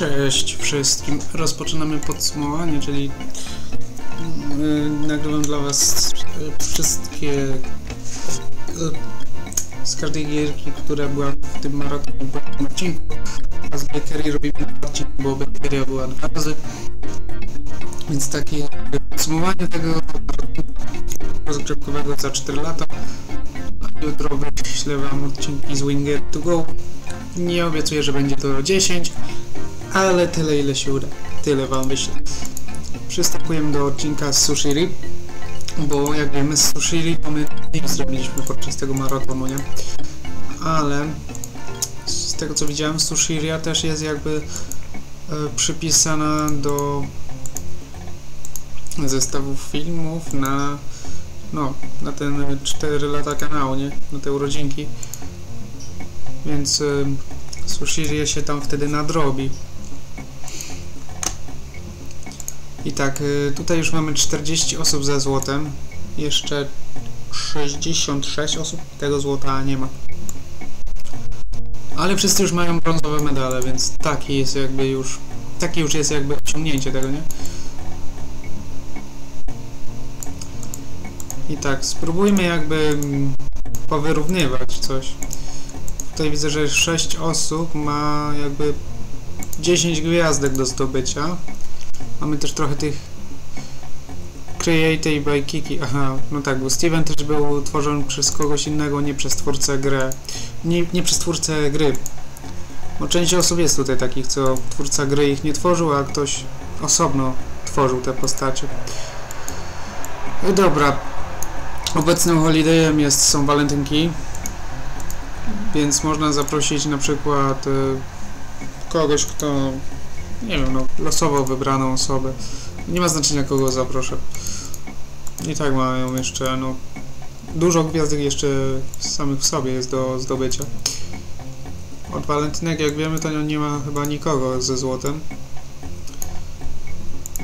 Cześć wszystkim. Rozpoczynamy podsumowanie, czyli yy, nagrywam dla Was yy, wszystkie yy, z każdej gierki, która była w tym maratonie w tym odcinku. A z Bakery robimy odcinek, bo Bakeria była dwa razy. Więc takie podsumowanie tego rozgrzewkowego za 4 lata. A jutro wyślę Wam odcinki z Winger to Go. Nie obiecuję, że będzie to 10, ale tyle ile się uda. Tyle wam wyślę. Przystępujemy do odcinka z Sushiri, bo jak wiemy z Sushiri to my nie zrobiliśmy podczas tego maratonu, nie? Ale z tego co widziałem Sushiria też jest jakby e, przypisana do zestawów filmów na no, na ten 4 lata kanału, nie? Na te urodzinki. Więc y, Sushiria się tam wtedy nadrobi. I tak, y, tutaj już mamy 40 osób ze złotem. Jeszcze 66 osób tego złota nie ma. Ale wszyscy już mają brązowe medale, więc taki jest jakby już... Takie już jest jakby osiągnięcie tego, nie? I tak, spróbujmy jakby mm, powyrównywać coś. Tutaj widzę, że 6 osób ma jakby 10 gwiazdek do zdobycia. Mamy też trochę tych Create by Kiki. Aha, no tak, bo Steven też był tworzony przez kogoś innego, nie przez twórcę gry. Nie, nie przez twórcę gry. Bo część osób jest tutaj takich, co twórca gry ich nie tworzył, a ktoś osobno tworzył te postacie. No dobra. Obecnym holidayem jest, są walentynki. Więc można zaprosić na przykład y, kogoś, kto nie wiem, no, losowo wybraną osobę. Nie ma znaczenia, kogo zaproszę. I tak mają jeszcze, no, dużo gwiazdek jeszcze samych w sobie jest do zdobycia. Od walentynek, jak wiemy, to nie ma chyba nikogo ze złotem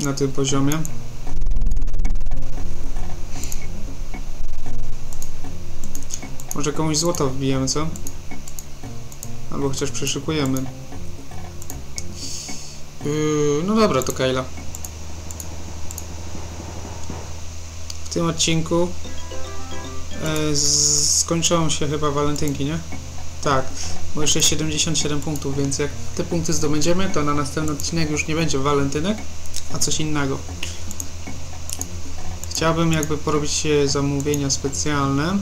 na tym poziomie. Może komuś złoto wbijemy, co? Albo chociaż przeszykujemy. Yy, no dobra, to Kayla. W tym odcinku yy, skończą się chyba walentynki, nie? Tak, bo jeszcze 77 punktów, więc jak te punkty zdobędziemy, to na następny odcinek już nie będzie walentynek, a coś innego. Chciałbym jakby porobić zamówienia specjalne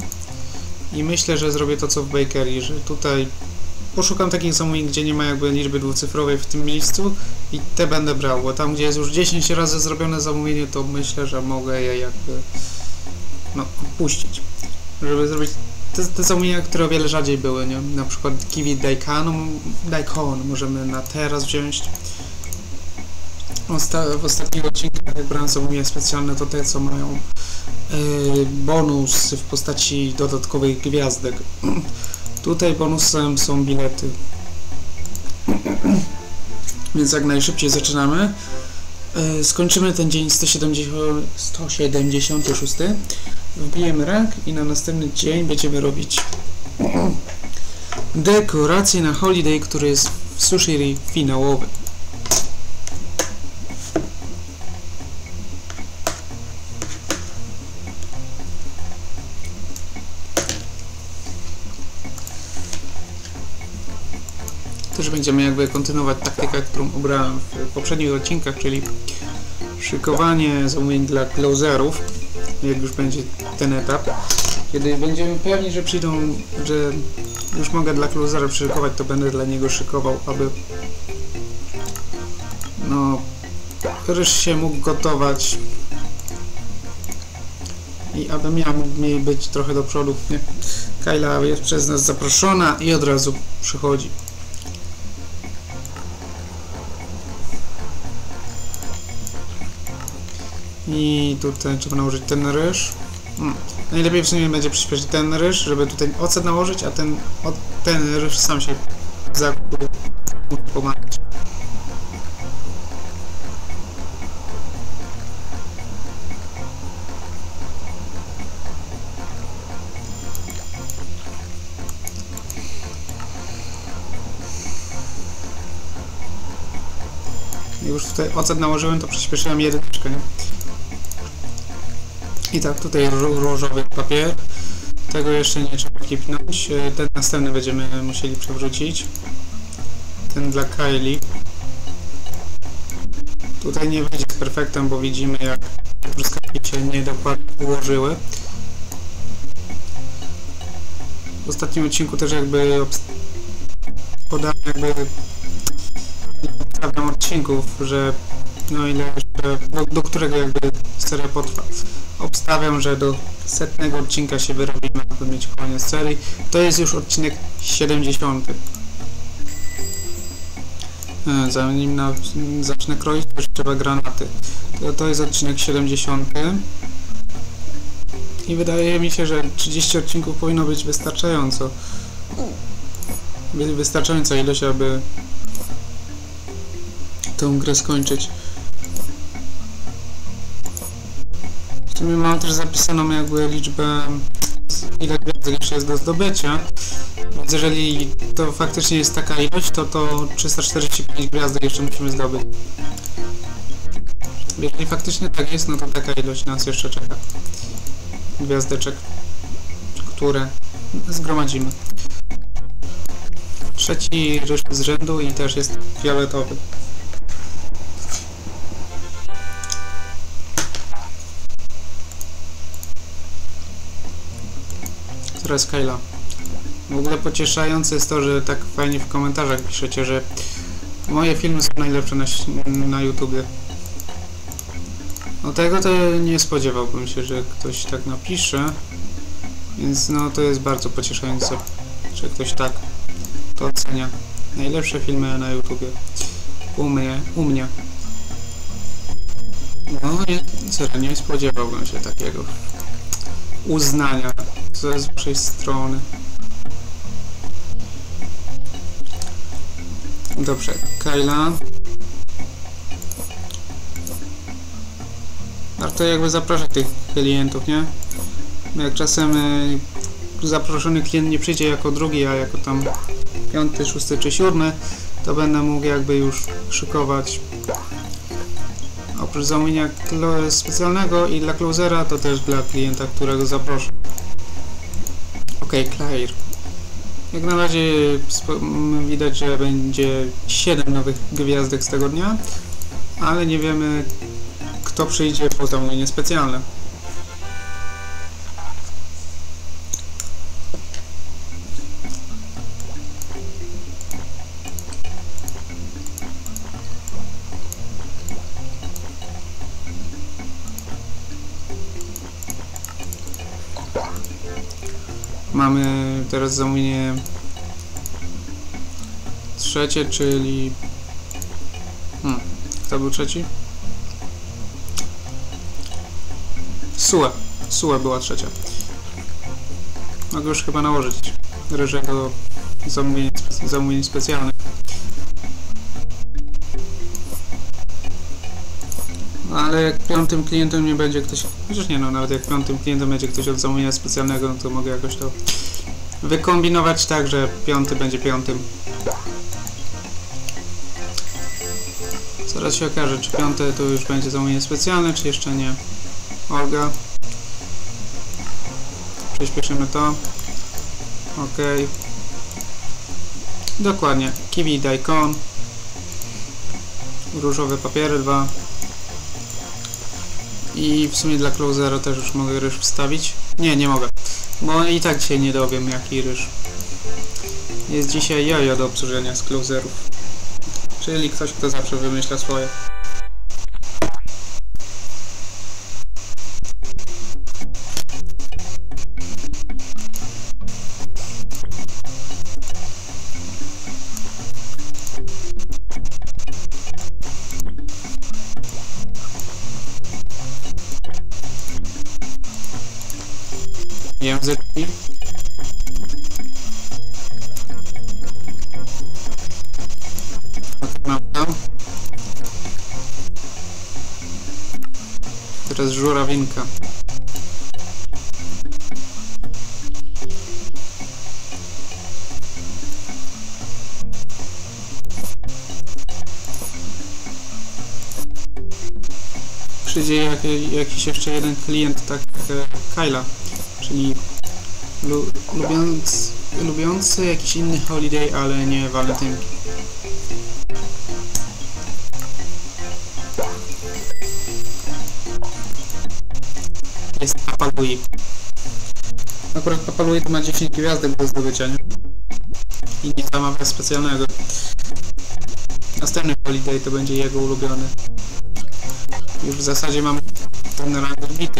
i myślę, że zrobię to co w Bakery, że tutaj poszukam takich zamówień, gdzie nie ma jakby liczby dwucyfrowej w tym miejscu i te będę brał, bo tam, gdzie jest już 10 razy zrobione zamówienie, to myślę, że mogę je jakby no, puścić. Żeby zrobić te, te zamówienia, które o wiele rzadziej były, nie? Na przykład Kiwi Daikon, Daikon możemy na teraz wziąć. Osta w ostatnich odcinkach, jak brałem zamówienia specjalne, to te, co mają yy, bonus w postaci dodatkowych gwiazdek. Tutaj bonusem są bilety. Więc jak najszybciej zaczynamy. E, skończymy ten dzień 170, 176. Wbijemy rank i na następny dzień będziemy robić dekorację na holiday, który jest w sushi finałowy. Jakby kontynuować taktykę, którą obrałem w poprzednich odcinkach, czyli szykowanie zamówień dla closerów, jak już będzie ten etap. Kiedy będziemy pewni, że przyjdą, że już mogę dla closera przyszykować, to będę dla niego szykował, aby no ryż się mógł gotować i abym ja mógł mniej być trochę do przodu, nie? Kayla jest przez nas zaproszona i od razu przychodzi. I tutaj trzeba nałożyć ten ryż. Hmm. Najlepiej w sumie będzie przyspieszyć ten ryż, żeby tutaj ocet nałożyć, a ten, o, ten ryż sam się zakuł pomagać. już tutaj ocet nałożyłem, to przyspieszyłem jedyneczkę, nie? I tak, tutaj ró- różowy papier. Tego jeszcze nie trzeba kipnąć. E, Ten następny będziemy musieli przewrócić. Ten dla Kylie. Tutaj nie wyjdzie z perfektem, bo widzimy jak truskawki się niedokładnie ułożyły. W ostatnim odcinku też jakby podałem jakby odcinków, że no ile jeszcze, do, do którego jakby seria potrwa. Obstawiam, że do setnego odcinka się wyrobimy, aby mieć koniec serii. To jest już odcinek 70. E, Zanim na, zacznę kroić, to trzeba granaty. To, to jest odcinek 70. I wydaje mi się, że 30 odcinków powinno być wystarczająco. Wy- Wystarczająca ilość, aby tę grę skończyć. Sumie mam też zapisaną jakby liczbę ile gwiazdek jeszcze jest do zdobycia. Więc jeżeli to faktycznie jest taka ilość, to to 345 gwiazdek jeszcze musimy zdobyć. Jeżeli faktycznie tak jest, no to taka ilość nas jeszcze czeka. Gwiazdeczek, które zgromadzimy. Trzeci ryż z rzędu i też jest fioletowy. Teraz Kyla. W ogóle pocieszające jest to, że tak fajnie w komentarzach piszecie, że moje filmy są najlepsze na, na YouTubie. No tego to nie spodziewałbym się, że ktoś tak napisze. Więc no to jest bardzo pocieszające, że ktoś tak to ocenia. Najlepsze filmy na YouTubie. U mnie. U mnie. No nie, serio, nie spodziewałbym się takiego uznania z, waszej strony. Dobrze, Kyla. Warto jakby zapraszać tych klientów, nie? Jak czasem y, zaproszony klient nie przyjdzie jako drugi, a jako tam piąty, szósty czy siódmy, to będę mógł jakby już szykować oprócz zamówienia specjalnego i dla closera, to też dla klienta, którego zaproszę. Ok, Claire. Jak na razie widać, że będzie 7 nowych gwiazdek z tego dnia, ale nie wiemy kto przyjdzie po zamówienie specjalne. Teraz zamówienie trzecie, czyli... Hmm, kto był trzeci? Sue. Sue była trzecia. Mogę już chyba nałożyć ryżego zamówień, zamówień specjalnych. No, ale jak piątym klientem nie będzie ktoś... Chociaż nie no, nawet jak piątym klientem będzie ktoś od zamówienia specjalnego, no to mogę jakoś to wykombinować tak, że piąty będzie piątym. Zaraz się okaże, czy piąte to już będzie zamówienie specjalne, czy jeszcze nie. Olga. Przyspieszymy to. Ok. Dokładnie. Kiwi Daikon. Różowe papiery dwa. I w sumie dla closera też już mogę ryż wstawić. Nie, nie mogę. Bo i tak dzisiaj nie dowiem jaki ryż. Jest dzisiaj jojo do obsłużenia z closerów. Czyli ktoś, kto zawsze wymyśla swoje. Jeszcze jeden klient, tak e, Kyla, czyli lu, lubiąc, lubiący jakiś inny holiday, ale nie walentynki. Jest Papa Louis. Akurat Papa Louis to ma 10 gwiazdek do zdobycia, nie? I nie zamawia specjalnego. Następny holiday to będzie jego ulubiony. Już w zasadzie mam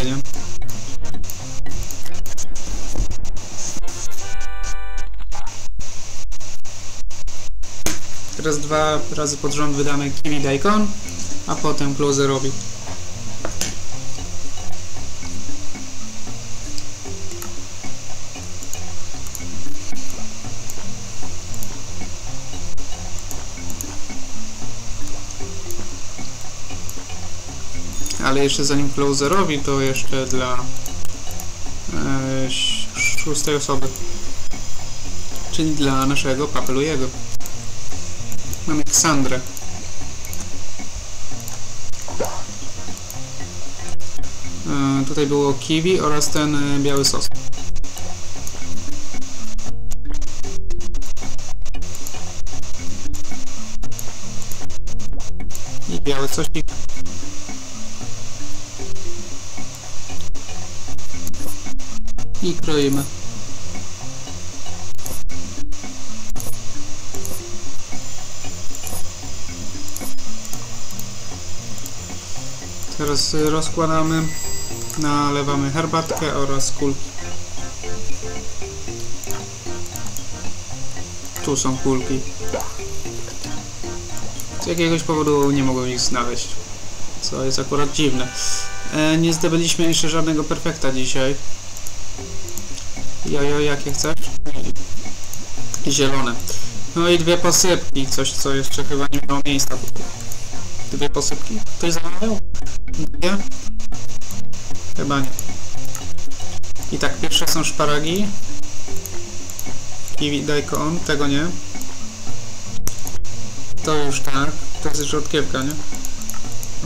nie? Teraz dwa razy pod rząd wydamy Kiwi Daikon, a potem Closerowi. Ale jeszcze zanim closerowi, to jeszcze dla e, szóstej osoby, czyli dla naszego papelujego. Mamy Ksandrę. E, tutaj było kiwi oraz ten e, biały sos. I biały sosik. I kroimy. Teraz rozkładamy, nalewamy herbatkę oraz kulki. Tu są kulki. Z jakiegoś powodu nie mogłem ich znaleźć, co jest akurat dziwne. E, nie zdobyliśmy jeszcze żadnego perfekta dzisiaj. Jojo, jakie chcesz? Zielone. No i dwie posypki, coś co jeszcze chyba nie miało miejsca. Dwie posypki? Ktoś zamawiał? Nie? Chyba nie. I tak, pierwsze są szparagi. Kiwi daikon, tego nie. To już tak, to jest rzodkiewka, nie?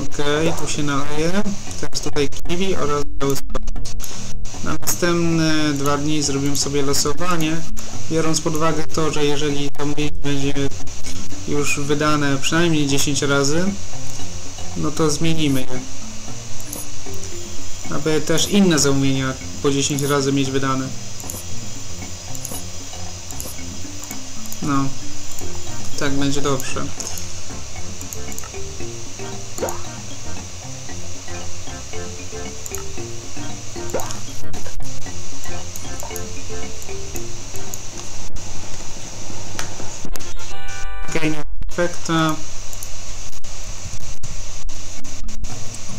Okej, okay, tu się naleje. Teraz tutaj kiwi oraz biały następne dwa dni zrobimy sobie losowanie, biorąc pod uwagę to, że jeżeli zamówienie będzie już wydane przynajmniej 10 razy, no to zmienimy je. Aby też inne zamówienia po 10 razy mieć wydane. No, tak będzie dobrze. Efekta.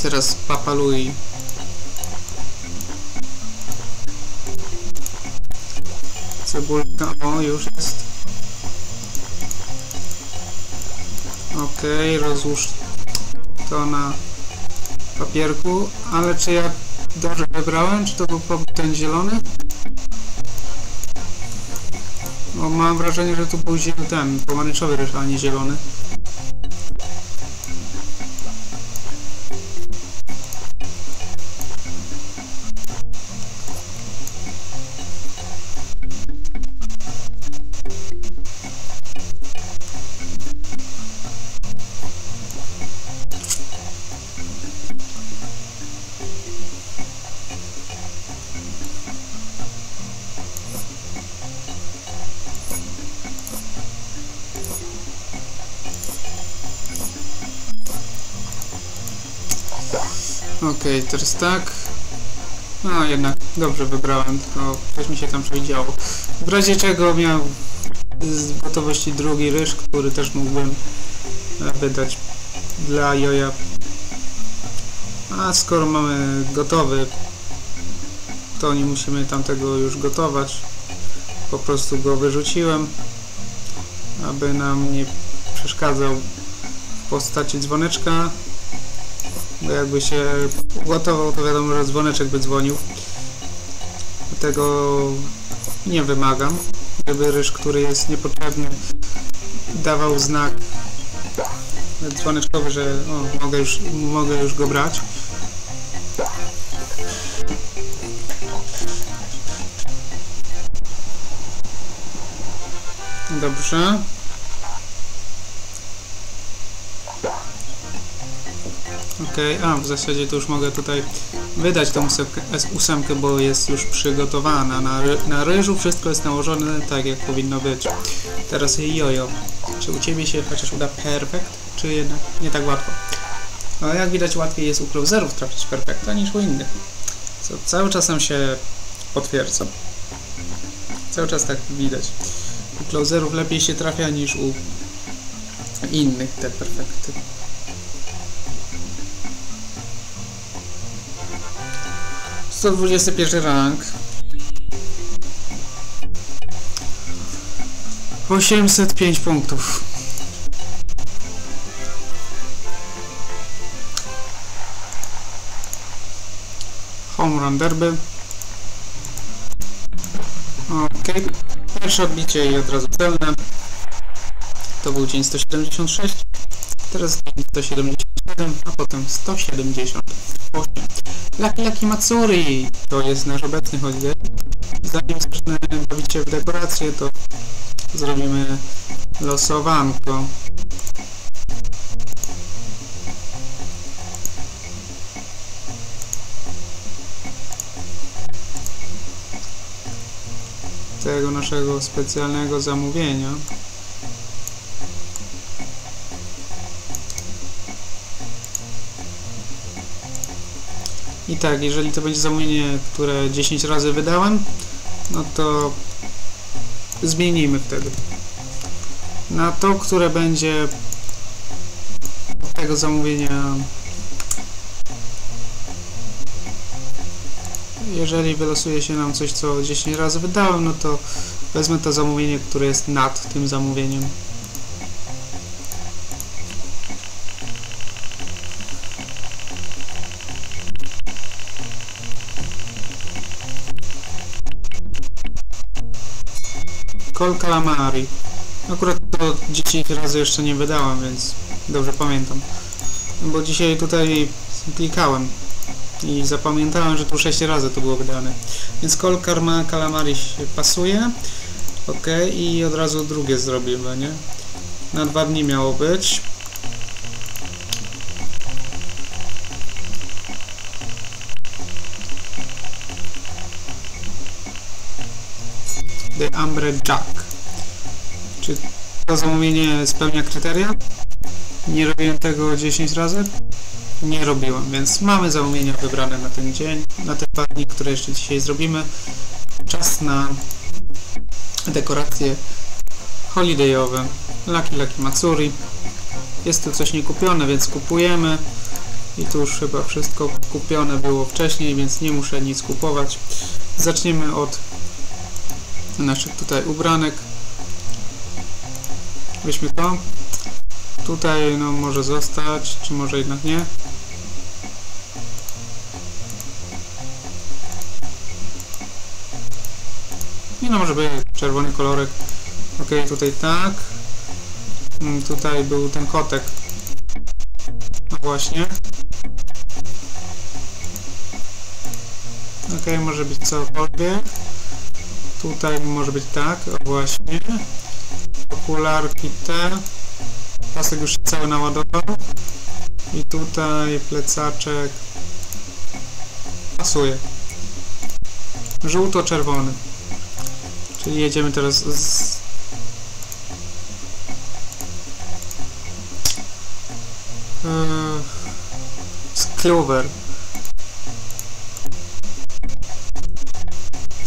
Teraz Papa Louis. Cebulka, o już jest. Ok, rozłóż to na papierku, ale czy ja dobrze wybrałem, czy to był ten zielony? No, mam wrażenie, że tu był ten pomarańczowy ryż, a nie zielony. Teraz tak. No jednak dobrze wybrałem, tylko coś mi się tam przewidziało. W razie czego miał z gotowości drugi ryż, który też mógłbym e, wydać dla joja. A skoro mamy gotowy, to nie musimy tamtego już gotować. Po prostu go wyrzuciłem, aby nam nie przeszkadzał w postaci dzwoneczka no jakby się uratował, to wiadomo, że dzwoneczek by dzwonił. Tego nie wymagam, żeby ryż, który jest niepotrzebny, dawał znak dzwoneczkowy, że o, mogę, już, mogę już go brać. Dobrze. A w zasadzie to już mogę tutaj wydać tą ósemkę, bo jest już przygotowana. Na, ry na ryżu wszystko jest nałożone tak, jak powinno być. Teraz jojo. Czy u Ciebie się chociaż uda perfekt, czy jednak nie tak łatwo? No jak widać łatwiej jest u closerów trafić perfekta niż u innych. Co cały czas nam się potwierdza. Cały czas tak widać. U closerów lepiej się trafia niż u innych te perfekty. Sto dwudziesty pierwszy rank. 805 punktów. Home run derby. Ok, pierwsze odbicie i od razu celne. To był dzień 176, teraz dzień 177, a potem 178. Laki Laki Matsuri to jest nasz obecny holiday. Zanim zacznę bawić się w dekoracje, to zrobimy losowanko. tego naszego specjalnego zamówienia. I tak, jeżeli to będzie zamówienie, które 10 razy wydałem, no to zmienimy wtedy. Na to, które będzie tego zamówienia jeżeli wylosuje się nam coś, co 10 razy wydałem, no to wezmę to zamówienie, które jest nad tym zamówieniem. Col Calamari. Akurat to 10 razy jeszcze nie wydałem, więc dobrze pamiętam. Bo dzisiaj tutaj klikałem i zapamiętałem, że tu 6 razy to było wydane. Więc Col Karma Calamari się pasuje. Ok, i od razu drugie zrobimy, nie? Na dwa dni miało być. The Umbre Jack. Czy to zamówienie spełnia kryteria? Nie robiłem tego 10 razy? Nie robiłem, więc mamy zamówienia wybrane na ten dzień, na te dwa dni, które jeszcze dzisiaj zrobimy. Czas na dekoracje holidayowe. Lucky Lucky Matsuri. Jest tu coś niekupione, więc kupujemy. I tu już chyba wszystko kupione było wcześniej, więc nie muszę nic kupować. Zaczniemy od naszych tutaj ubranek. Weźmy to. Tutaj no może zostać, czy może jednak nie. Nie no, może być czerwony kolorek. Ok, tutaj tak. Mm, tutaj był ten kotek. No właśnie. Ok, może być cokolwiek. Tutaj może być tak, właśnie. Okularki te. Pasek już cały naładował. I tutaj plecaczek. Pasuje. Żółto-czerwony. Czyli jedziemy teraz z... Z Clover.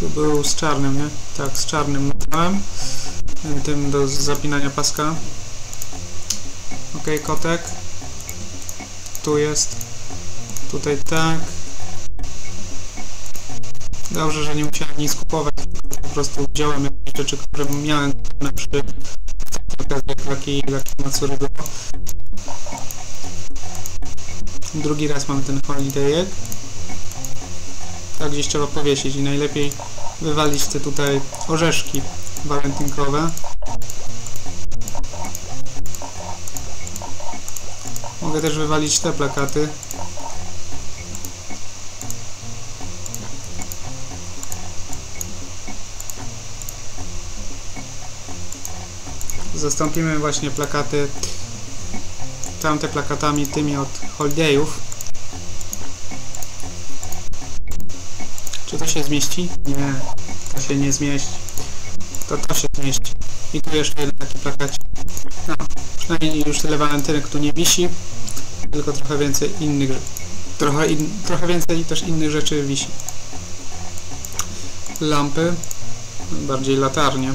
Tu był z czarnym, nie? Tak, z czarnym metalem. Tym do zapinania paska. Ok, kotek. Tu jest. Tutaj tak. Dobrze, że nie musiałem nic kupować, po prostu wziąłem jakieś rzeczy, które miałem na przy okazji Laki, Laki Matsurygo. Drugi raz mamy ten holidayek. Tak gdzieś trzeba powiesić i najlepiej wywalić te tutaj orzeszki walentynkowe. Mogę też wywalić te plakaty. zastąpimy właśnie plakaty tamte plakatami tymi od holidayów. Czy to się zmieści? Nie, to się nie zmieści. To to się zmieści. I tu jeszcze jeden taki plakat. No, przynajmniej już tyle walentynek tu nie wisi, tylko trochę więcej innych, trochę, in, trochę więcej też innych rzeczy wisi. Lampy, bardziej latarnie.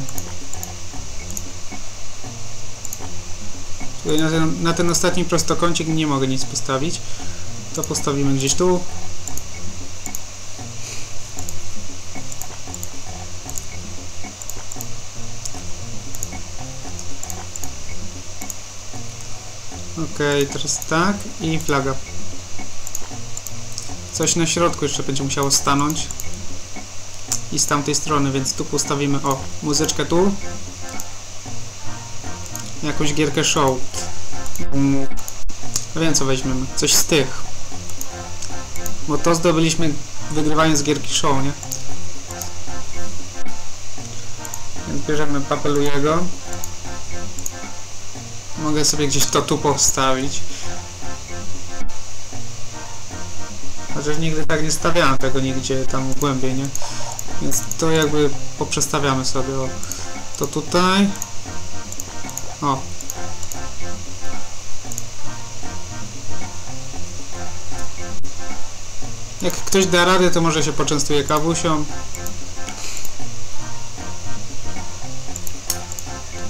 Tutaj na ten, na ten ostatni prostokącik nie mogę nic postawić. To postawimy gdzieś tu. Ok, teraz tak i flaga. Coś na środku jeszcze będzie musiało stanąć. I z tamtej strony, więc tu postawimy, o, muzyczkę tu. Jakąś gierkę show. Mm, wiem co weźmiemy. Coś z tych. Bo to zdobyliśmy wygrywając gierki show, nie? Więc bierzemy papelujego. Mogę sobie gdzieś to tu postawić. Chociaż nigdy tak nie stawiałem tego nigdzie tam głębiej, nie? Więc to jakby poprzestawiamy sobie. O, to tutaj. O. Jak ktoś da radę, to może się poczęstuje kawusią.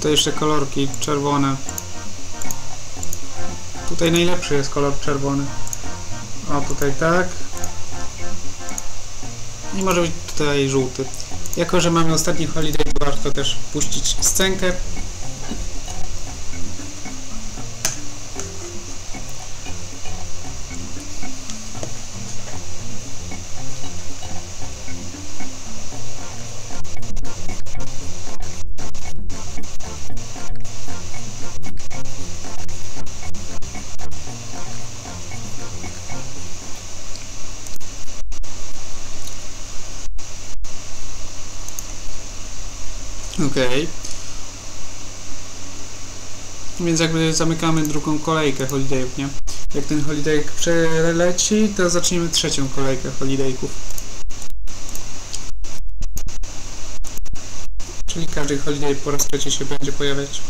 To jeszcze kolorki czerwone. Tutaj najlepszy jest kolor czerwony. O, tutaj tak. I może być tutaj żółty. Jako, że mamy ostatni holiday, to warto też puścić scenkę. Okej. Więc jakby zamykamy drugą kolejkę holidayów, nie? Jak ten holiday przeleci, to zaczniemy trzecią kolejkę holidayków. Czyli każdy holiday po raz trzeci się będzie pojawiać.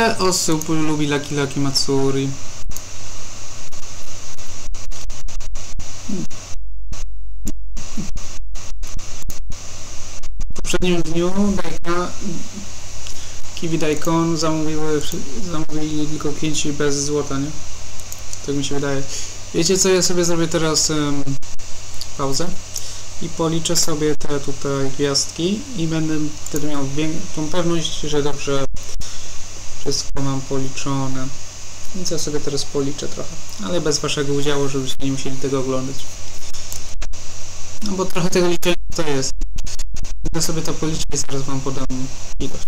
Ile osób lubi Lucky Lucky Matsuri? W poprzednim dniu Daika, Kiwi Daikon zamówiły, zamówili tylko klienci bez złota, nie? Tak mi się wydaje. Wiecie co, ja sobie zrobię teraz um, pauzę i policzę sobie te tutaj gwiazdki i będę wtedy miał tą pewność, że dobrze wszystko mam policzone. Więc ja sobie teraz policzę trochę, ale bez waszego udziału, żebyście nie musieli tego oglądać. No bo trochę tego liczenia to jest. Będę sobie to policzę i zaraz wam podam ilość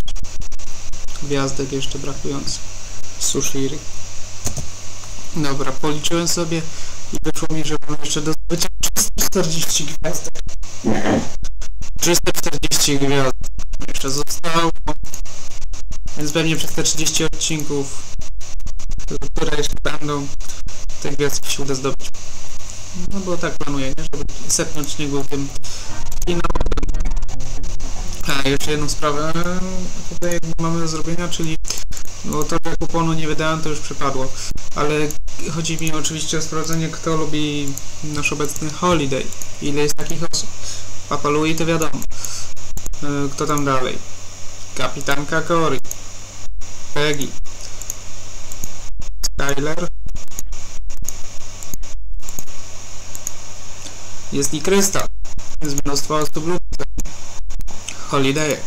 gwiazdek jeszcze brakujących. Sushiri. Dobra, policzyłem sobie i wyszło mi, że mam jeszcze do zdobycia 340 gwiazdek. 340 gwiazdek jeszcze zostało. Więc pewnie przez te 30 odcinków, które jeszcze będą, te gwiazdki się uda zdobyć. No bo tak planuję, nie? Żeby setny odcinek był tym finałowym. A, jeszcze jedną sprawę tutaj mamy do zrobienia, czyli no to, kuponu nie wydałem, to już przypadło. Ale chodzi mi oczywiście o sprawdzenie, kto lubi nasz obecny holiday. Ile jest takich osób. Papalui to wiadomo. E, Kto tam dalej? Kapitanka Cory. Peggy. Skyler. Jest i Krystal. Jest mnóstwo osób lubi Holidayek.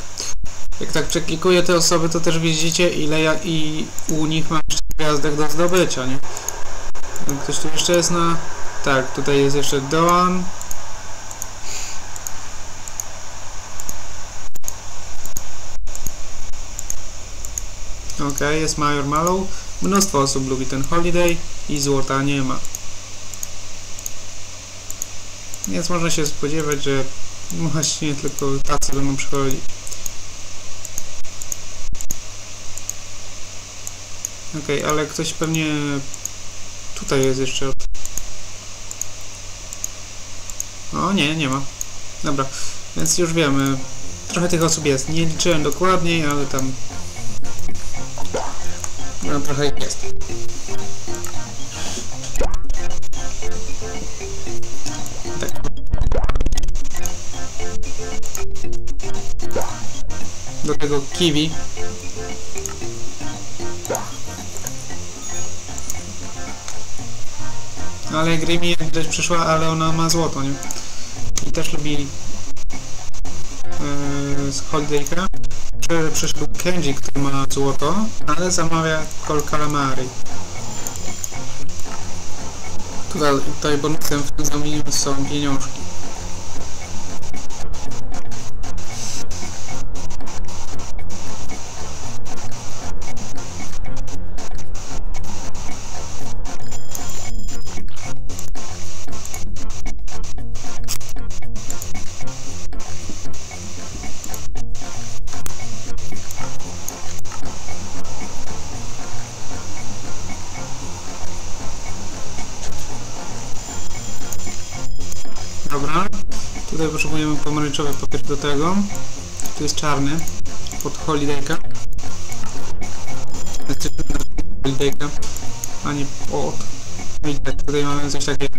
Jak tak przeklikuję te osoby, to też widzicie ile ja i u nich mam jeszcze gwiazdek do zdobycia, nie? Ktoś tu jeszcze jest na... Tak, tutaj jest jeszcze Doan. Okej, jest Major Mallow. Mnóstwo osób lubi ten holiday i złota nie ma. Więc można się spodziewać, że właśnie tylko tacy będą przychodzić. Okej, ale ktoś pewnie tutaj jest jeszcze. O nie, nie ma. Dobra, więc już wiemy. Trochę tych osób jest. Nie liczyłem dokładniej, ale tam no trochę jest. Tak. Do tego kiwi. Ale Grimmy widać przyszła, ale ona ma złoto, nie? I też lubi yy, z Holidayka. Przy- Przyszedł Kenji, który ma złoto, ale zamawia Col Calamari. Tutaj, bonusem w tym są pieniążki. Czarny. Pod holidayka. Znaczy na holidayka, a nie pod. Tak, tutaj mamy coś takiego.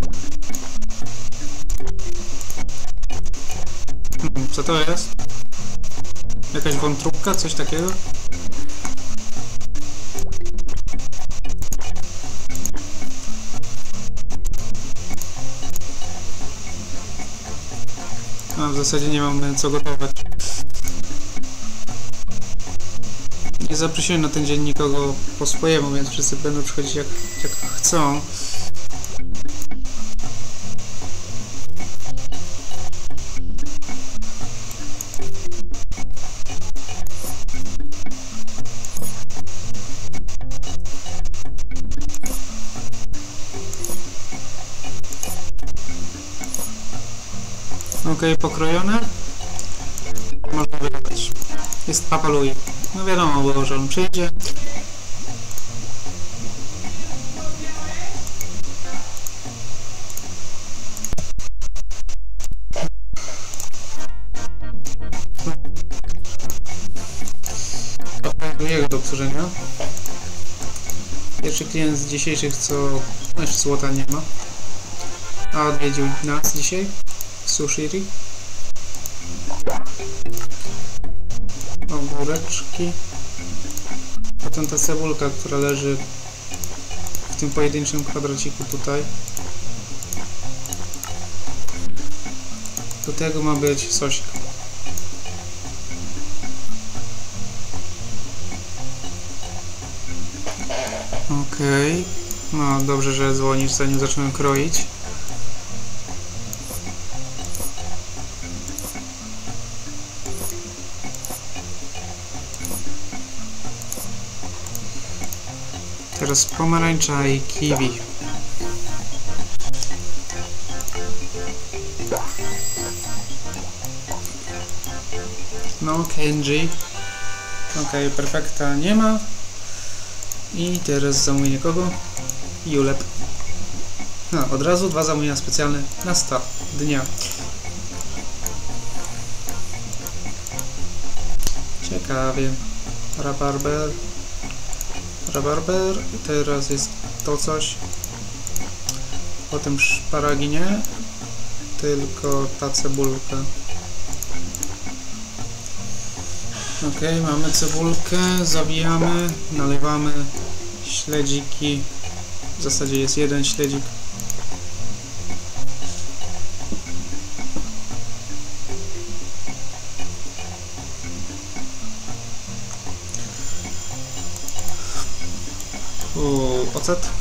Hmm, co to jest? Jakaś wątróbka? Coś takiego? A w zasadzie nie mamy co gotować. Nie zaprosiłem na ten dzień nikogo po swojemu, więc wszyscy będą przychodzić jak, jak chcą. Ok, pokrojone. Można wydać. Jest Papa Louis. No wiadomo było, że on przyjdzie. Jego do obsłużenia. Pierwszy klient z dzisiejszych, co jeszcze złota nie ma. A odwiedził nas dzisiaj. Sushiri. Ogóreczki. Potem ta cebulka, która leży w tym pojedynczym kwadraciku tutaj. Do tego ma być sosik. Okej. No dobrze, że dzwonisz zanim zacząłem kroić. Teraz pomarańcza i kiwi. No, Kenji. Okej, perfekta nie ma. I teraz zamówienie kogo? Julep. No, od razu dwa zamówienia specjalne na start dnia. Ciekawie. Rabarber. Rabarber. Teraz jest to coś. Potem szparagi nie. Tylko ta cebulka. Ok, mamy cebulkę, zawijamy, nalewamy śledziki. W zasadzie jest jeden śledzik. 20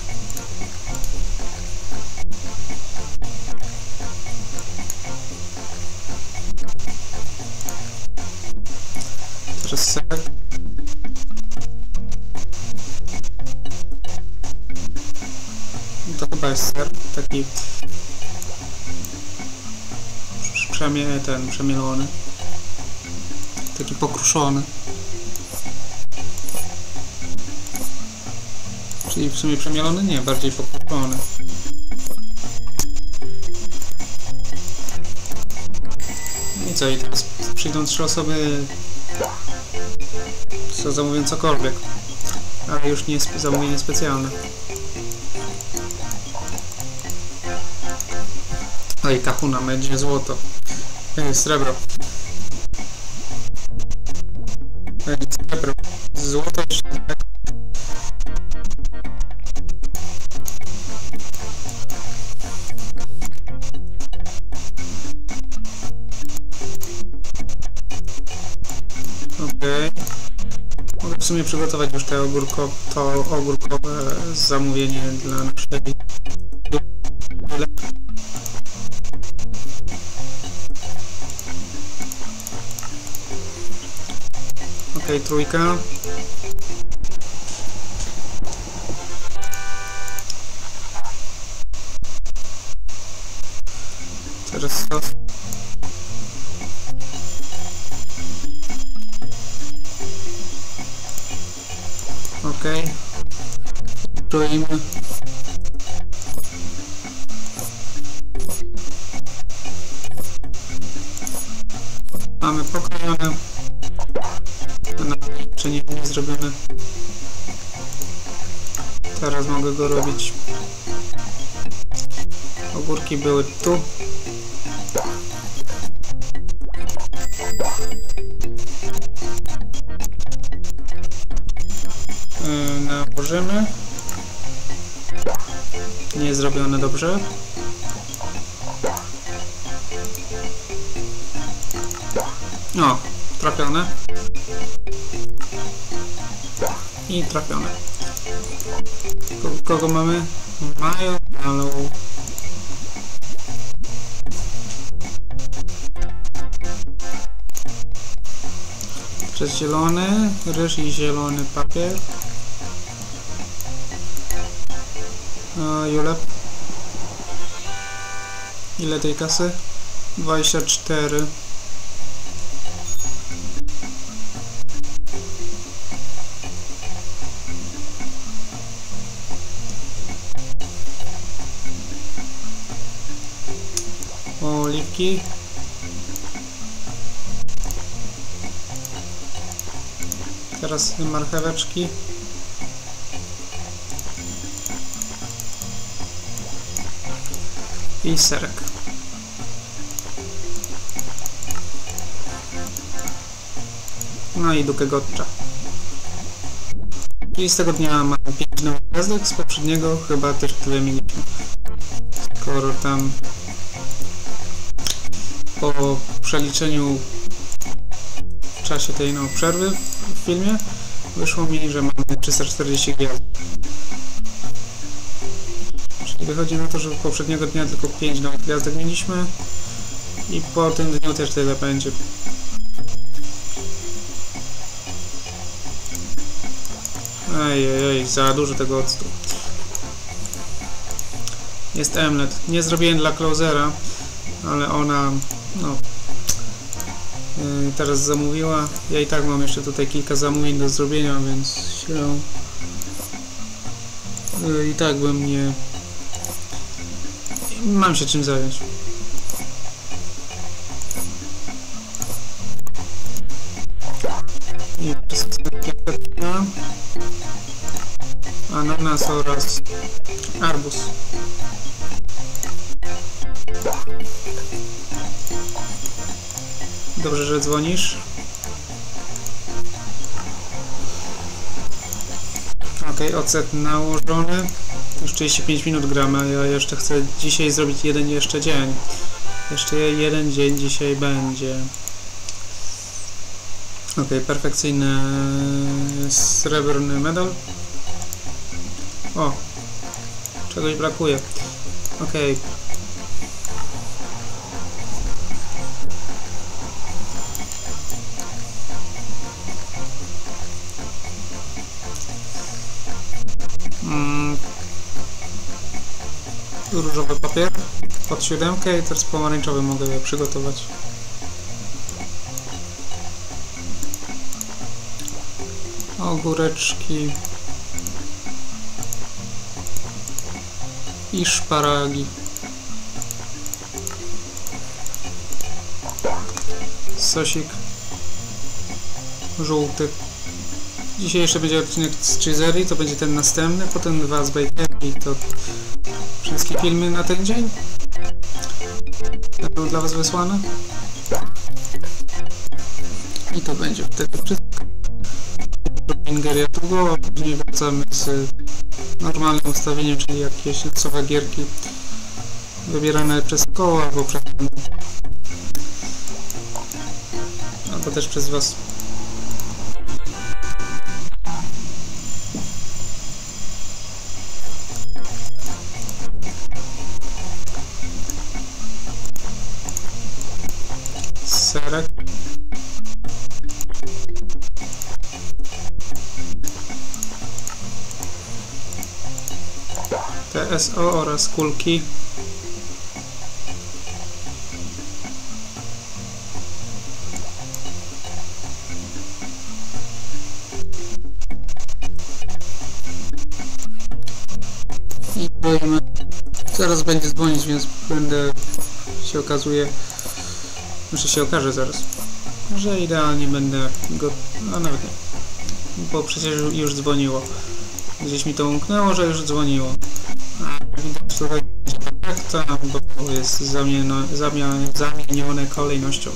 sumie przemielony? Nie, bardziej pokruszony. I co, i teraz przyjdą trzy osoby, co zamówią cokolwiek, ale już nie spe- zamówienie specjalne. Oj, kahuna, będzie złoto. Ej, srebro. Ej, srebro. Złoto jeszcze w sumie przygotować już te ogórko, to ogórkowe zamówienie dla naszej Okej, trójka. Tu. Yy, nałożymy. Nie zrobione dobrze. O, trafione. I trafione. Ko kogo mamy? Mają, ale... Przez zielony, ryż i zielony papier. A, Julep. Ile tej kasy? 24. Oliwki. Teraz marcheweczki. I serek. No i dukę gotcha. I z tego dnia mam 5 nowych gwiazdek, z poprzedniego chyba też tyle mieliśmy. Skoro tam po przeliczeniu czasie tej no, przerwy w filmie wyszło mi, że mamy 340 gwiazd. Czyli wychodzi na to, że poprzedniego dnia tylko 5 nowych gwiazdek mieliśmy i po tym dniu też tyle będzie. Ej, za dużo tego octu. Jest Emlet. Nie zrobiłem dla Closera, ale ona, no, yy, teraz zamówiła. Ja i tak mam jeszcze tutaj kilka zamówień do zrobienia, więc się yy, i tak bym nie mam się czym zająć. Ananas oraz arbuz. Dobrze, że dzwonisz. Ok, ocet nałożony. Już 35 minut gramy, ja jeszcze chcę dzisiaj zrobić jeden jeszcze dzień. Jeszcze jeden dzień dzisiaj będzie. Ok, perfekcyjny srebrny medal. O! Czegoś brakuje. Okej. Pod siódemkę i teraz pomarańczowy mogę je przygotować. Ogóreczki i szparagi. Sosik żółty. Dzisiaj jeszcze będzie odcinek z Cheezery, to będzie ten następny, potem dwa z Bakery to wszystkie filmy na ten dzień. Dla Was wysłane. I to będzie wtedy wszystko. Ingeria długo, a później wracamy z normalnym ustawieniem, czyli jakieś nocowe gierki wybierane przez koło albo przez albo też przez Was. TSO oraz kulki. Zaraz będzie dzwonić, więc będę się okazuje, może się okaże zaraz, że idealnie będę go, a nawet nie, bo przecież już dzwoniło. Gdzieś mi to umknęło, że już dzwoniło. Widać tutaj efekta, bo jest zamieno, zamienione kolejnością.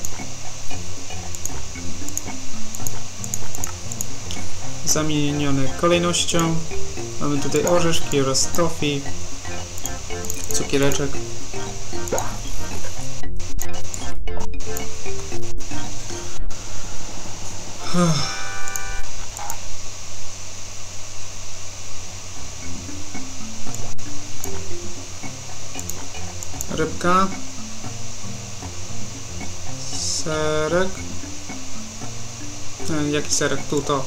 Zamienione kolejnością. Mamy tutaj orzeszki oraz tofi, cukiereczek. E, Jaki serek? Tu to.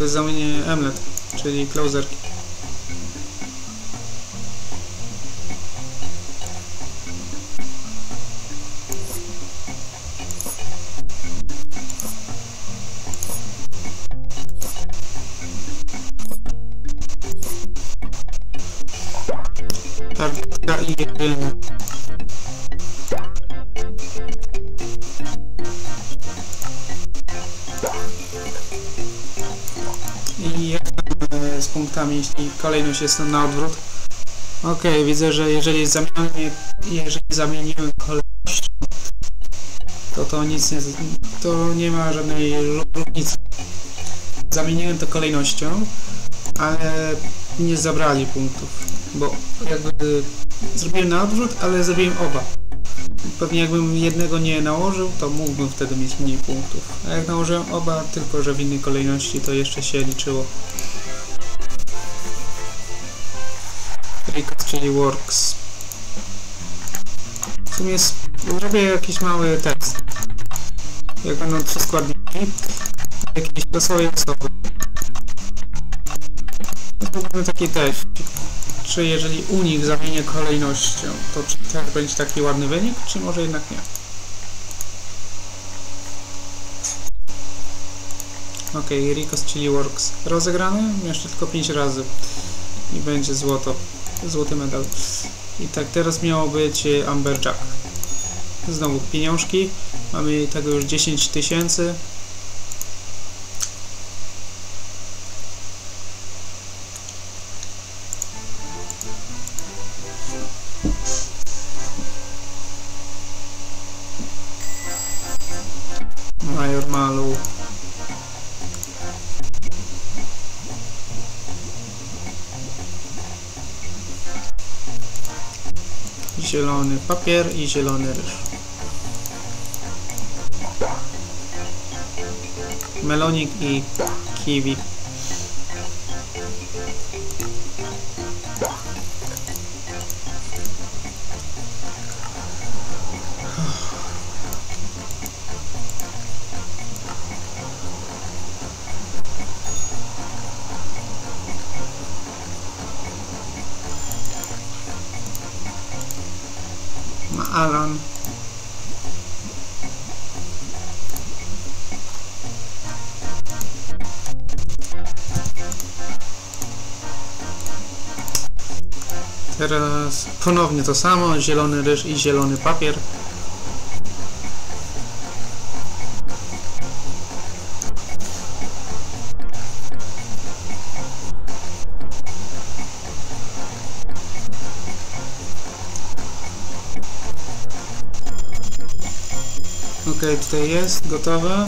Jest zamienienie emlet, czyli closerki. Tartka i jedyny. Jeśli kolejność jest na odwrót? Okej, widzę, że jeżeli jeżeli zamieniłem kolejność, to to nic nie, to nie ma żadnej różnicy. Zamieniłem to kolejnością, ale nie zabrali punktów, bo jakby zrobiłem na odwrót, ale zrobiłem oba. Pewnie jakbym jednego nie nałożył, to mógłbym wtedy mieć mniej punktów. A jak nałożyłem oba, tylko że w innej kolejności, to jeszcze się liczyło. Czyli Works. W sumie zrobię jakiś mały test. Jak będą trzy składniki, jakieś losowej osoby. Zrobimy taki test. Czy jeżeli u nich zamienię kolejnością, to czy też będzie taki ładny wynik, czy może jednak nie? Ok, Ricos Chili Works rozegrany, jeszcze tylko 5 razy i będzie złoto, złoty medal. I tak, teraz miało być e, Amberjack. Znowu pieniążki, mamy tego już 10 tysięcy. Zielony papier i zielony ryż. melonik i kiwi. Ponownie to samo, zielony ryż i zielony papier. Ok, tutaj jest, gotowe.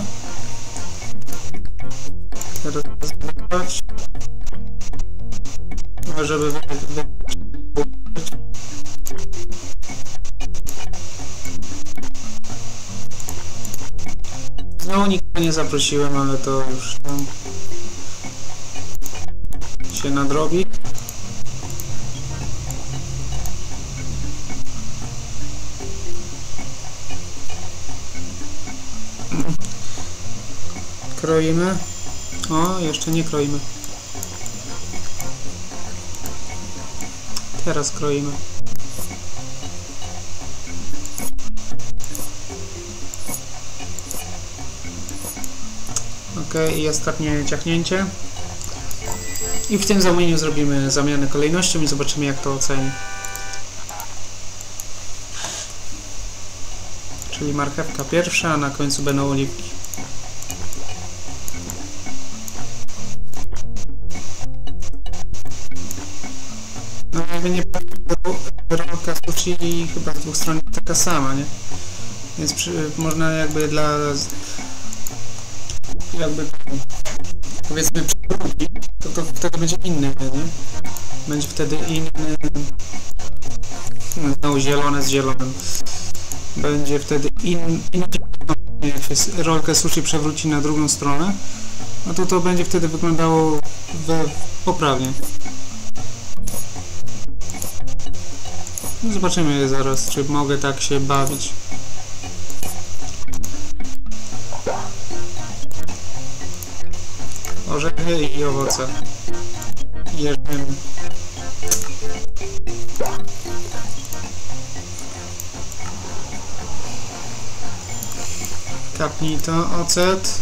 Zaprosiłem, ale to już tam się nadrobi. Kroimy. O, jeszcze nie kroimy. Teraz kroimy. Ok, i ostatnie ciachnięcie. I w tym zamieniu zrobimy zamianę kolejnością i zobaczymy jak to oceni. Czyli marchewka pierwsza, a na końcu będą oliwki. No jakby nie rolka sushi chyba z dwóch stron taka sama, nie? Więc przy, można jakby dla jakby powiedzmy przewróci, to, to wtedy będzie inny, nie? Będzie wtedy inny no, zielone z zielonym. Będzie wtedy in, inny jak się rolkę sushi przewróci na drugą stronę, no to to będzie wtedy wyglądało we, poprawnie. No Zobaczymy zaraz, czy mogę tak się bawić. Orzechy i owoce. Jeżdżemy. Kapnij to, ocet.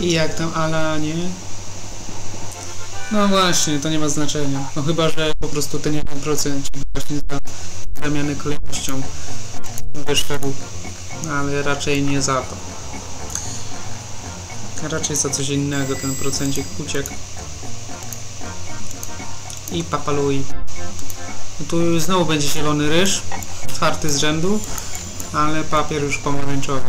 I jak tam Alanie? No właśnie, to nie ma znaczenia. No chyba, że po prostu ten 1% właśnie za zamiany kolejnością wyszedł, ale raczej nie za to. Raczej za coś innego ten procencik uciekł. I papalui. No tu znowu będzie zielony ryż, czwarty z rzędu, ale papier już pomarańczowy.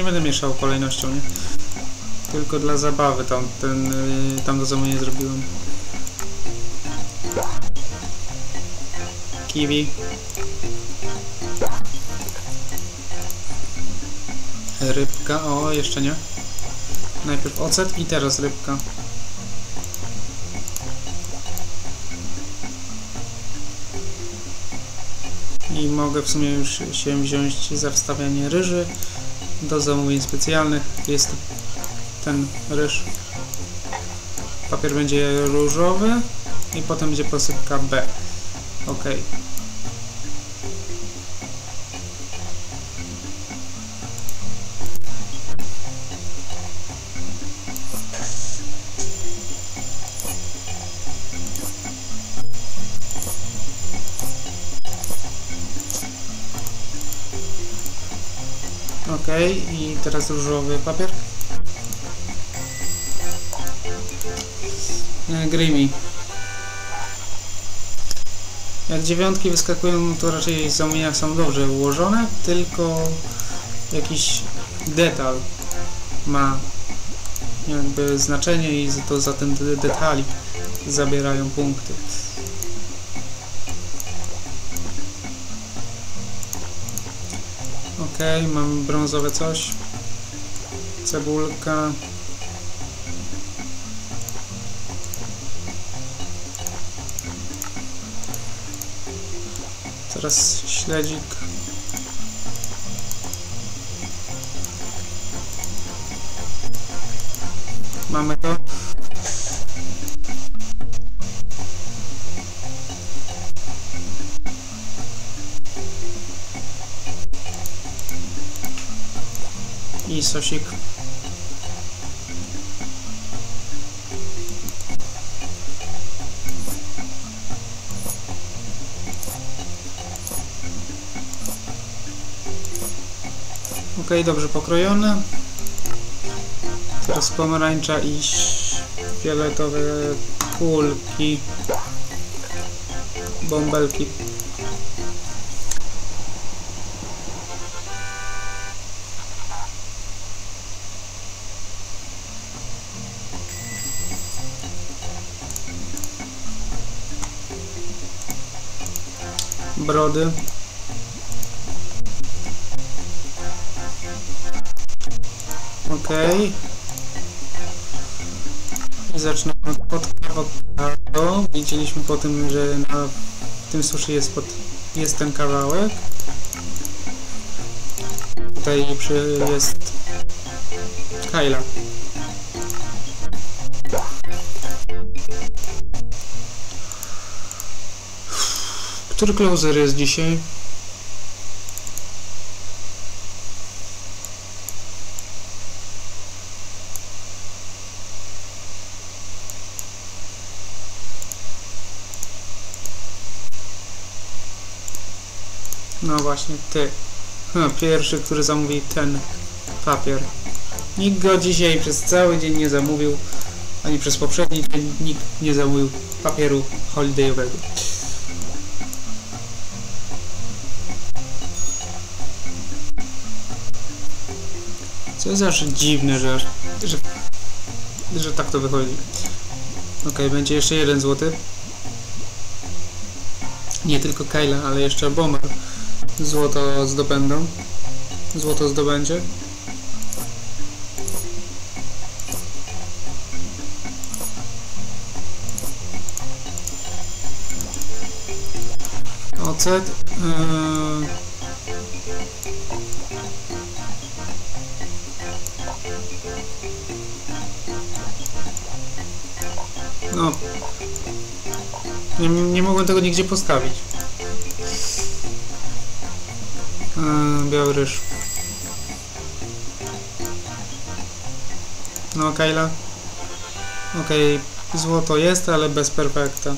Nie będę mieszał kolejnością, nie? Tylko dla zabawy tam, ten, yy, tam do zamówienia zrobiłem. Kiwi. Rybka, o jeszcze nie. Najpierw ocet i teraz rybka. I mogę w sumie już się wziąć za wstawianie ryży do zamówień specjalnych. Jest ten ryż. Papier będzie różowy i potem będzie posypka B. Ok. Ok, i teraz różowy papier. E, Grimy. Jak dziewiątki wyskakują, to raczej zamówienia są dobrze ułożone, tylko jakiś detal ma jakby znaczenie i to za ten de- detali zabierają punkty. Okej, mam brązowe coś. Cebulka. Teraz śledzik. Mamy to. Sosik. Ok, dobrze pokrojone. Teraz pomarańcza i fioletowe kulki. Bąbelki. Brody. Okej. I zaczynamy od awokado. Widzieliśmy po tym, że na tym sushi jest, pod, jest ten kawałek. Tutaj przy, jest Kyla. Który closer jest dzisiaj? No właśnie, ty. Ha, pierwszy, który zamówi ten papier. Nikt go dzisiaj przez cały dzień nie zamówił, ani przez poprzedni dzień nikt nie zamówił papieru holidayowego. Co jest aż dziwne, że, że, że tak to wychodzi. Ok, będzie jeszcze jeden złoty. Nie tylko Kyla, ale jeszcze Bomber złoto zdobędą. Złoto zdobędzie. Ocet. Yy... mogłem tego nigdzie postawić. Yy, biały ryż. No, Kayla. Okej, złoto jest, ale bez perfekta.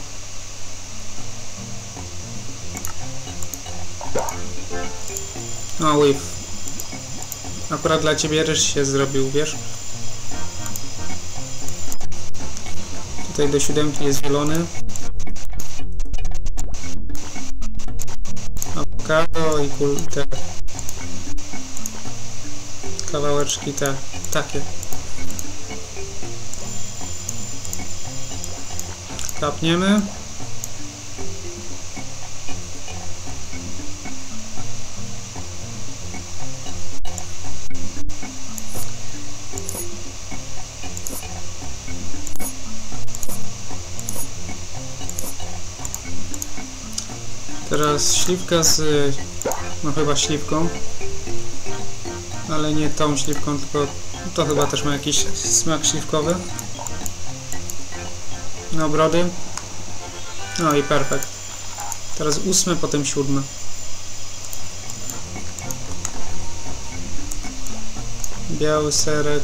No, whiff. Akurat dla ciebie ryż się zrobił, wiesz? Tutaj do siódemki jest zielony. Kul te kawałeczki te takie. Kapniemy. Teraz śliwka z... no chyba śliwką. Ale nie tą śliwką, tylko to chyba też ma jakiś smak śliwkowy. No brody. No i perfekt. Teraz ósmy, potem siódmy. Biały serek.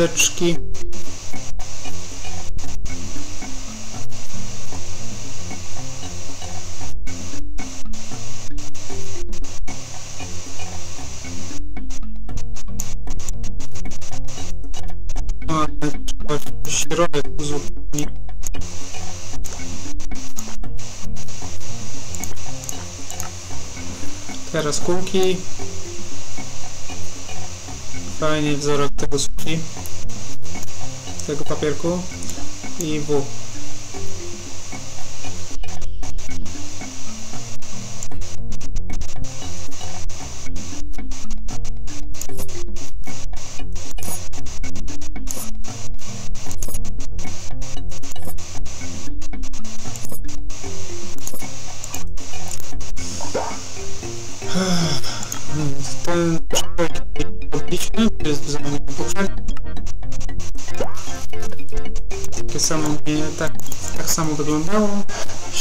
kuleczki. No, ale trzeba środek uzupełnić. Teraz kółki. Fajny wzorek tego słupki. Tego papierku. I W. Ten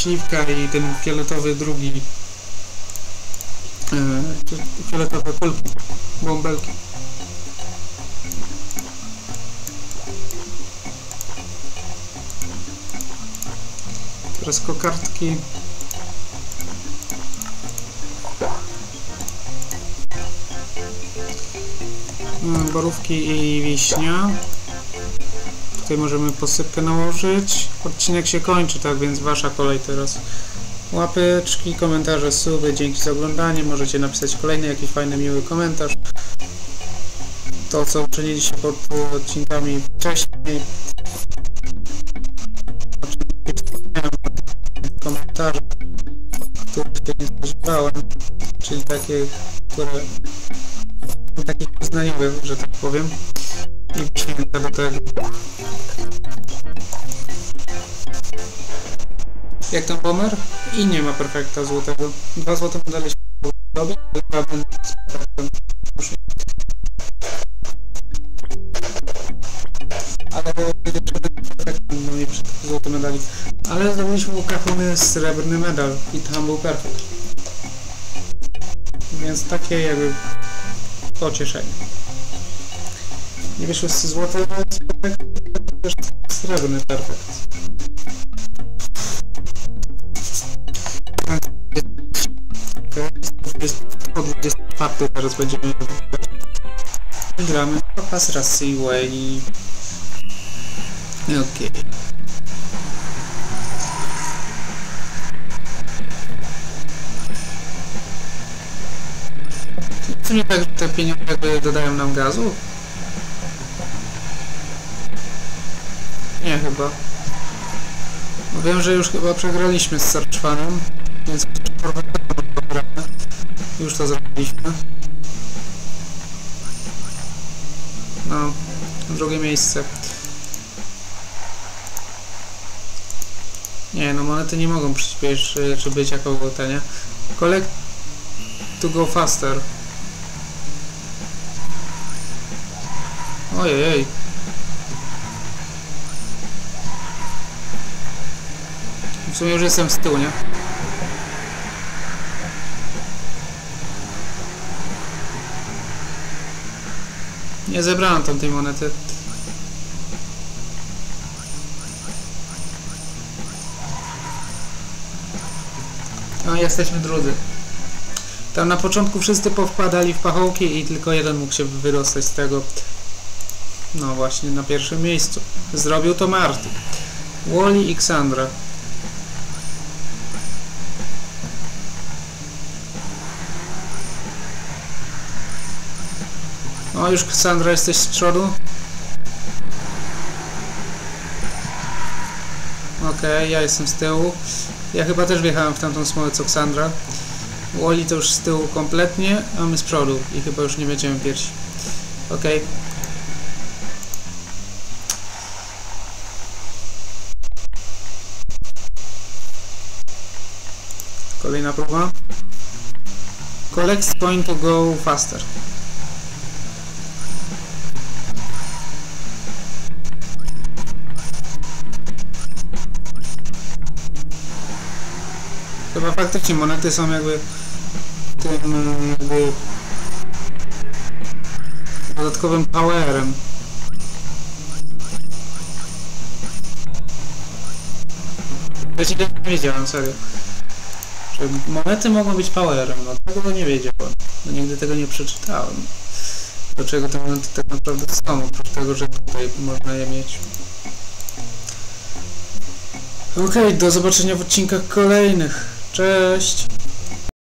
Śliwka i ten fioletowy drugi e, fioletowe kulki, bąbelki. Teraz kokardki. Mm, borówki i wiśnia. Tutaj możemy posypkę nałożyć. Odcinek się kończy, tak więc wasza kolej teraz. Łapeczki, komentarze, suby, dzięki za oglądanie. Możecie napisać kolejny jakiś fajny, miły komentarz. To, co uczyniliście pod odcinkami wcześniej. Komentarze, których się nie spodziewałem, czyli takie, które takich znajomych, że tak powiem. Tego. Jak tam bomber? I nie ma perfekta złotego. Dwa złote medale się z. Ale no nie złoty medali. Ale zdobyliśmy u Kachony srebrny medal i tam był perfekt. Więc takie jakby pocieszenie. Nie wyszły z złote, ale też srebrny perfekt. Po 24 teraz będziemy gramy Papas Raceway okej okay. To nie tak, te pieniądze dodają nam gazu? Nie chyba. No wiem, że już chyba przegraliśmy z Searchfanem, więc już to zrobiliśmy. No, drugie miejsce. Nie, no monety nie mogą przyspieszyć, czy być jako nie? Collect to go faster. Ojej. W sumie już jestem z tyłu, nie? Nie zebrałem tamtej monety. No jesteśmy drudzy. Tam na początku wszyscy powpadali w pachołki i tylko jeden mógł się wydostać z tego. No właśnie, na pierwszym miejscu. Zrobił to Marty. Wally i Xandra. O, już Sandra jesteś z przodu? Okej, okay, ja jestem z tyłu. Ja chyba też wjechałem w tamtą smołę co Sandra. Wally to już z tyłu kompletnie, a my z przodu i chyba już nie będziemy pierwsi. Okej. Okay. Kolejna próba. Collect point to go faster. Chyba faktycznie monety są jakby tym jakby dodatkowym powerem. Ja ci nie wiedziałem, serio. Że monety mogą być powerem, no tego nie wiedziałem. No, nigdy tego nie przeczytałem. Do czego te monety tak naprawdę są, oprócz tego, że tutaj można je mieć. Okej, do zobaczenia w odcinkach kolejnych. Cześć!